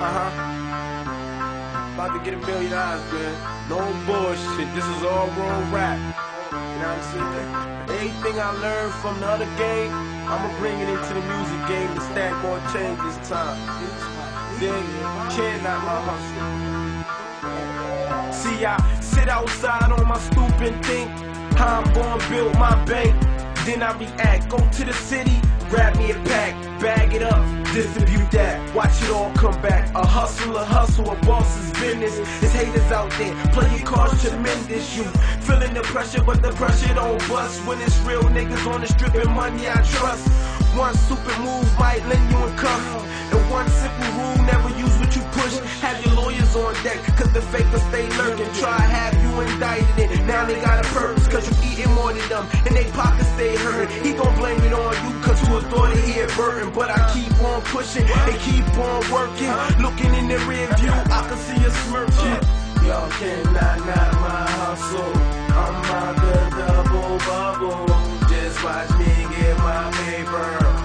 Uh-huh. About to get a million dollars, man. No bullshit. This is all real rap. You know what I'm saying? Anything I learned from the other game, I'ma bring it into the music game to stack more change this time. Then cannot my hustle. See, I sit outside on my stoop and think how I'm gonna build my bank. Then I react, go to the city, watch it all come back. A hustle, a hustle, a boss's business. There's haters out there, play your cards tremendous. You feeling the pressure, but the pressure don't bust. When it's real niggas on the strip and money I trust. One stupid move might lend you a cuff. And one simple rule, never use what you push. Have your lawyers on deck, cause the fakers stay lurking. Try have you indicted burden. But I keep on pushing and keep on working. Looking in the rear view, I can see a smirking. Uh. Y'all cannot knock my hustle. I'm out the double bubble. Just watch me get my paper.